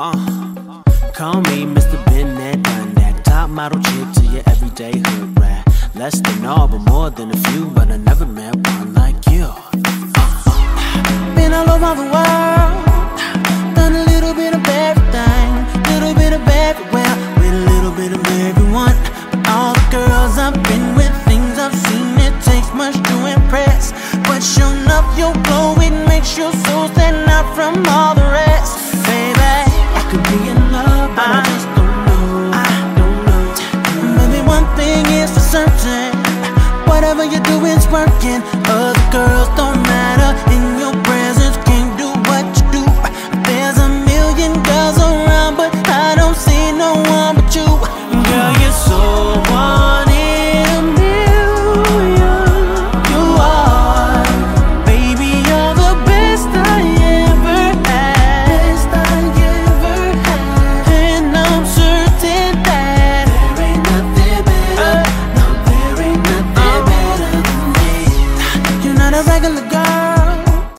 Uh, call me Mr. Been that, done that. Top model chick to your everyday hood rat. Less than all, but more than a few. But I never met one like you. Uh, been all over the world, done a little bit of everything, little bit of everywhere, with a little bit of everyone. But all the girls I've been with, things I've seen, it takes much to impress. But sure enough, your glow it makes your soul stand out from all certain. Whatever you do it's working. Other girls don't a regular girl.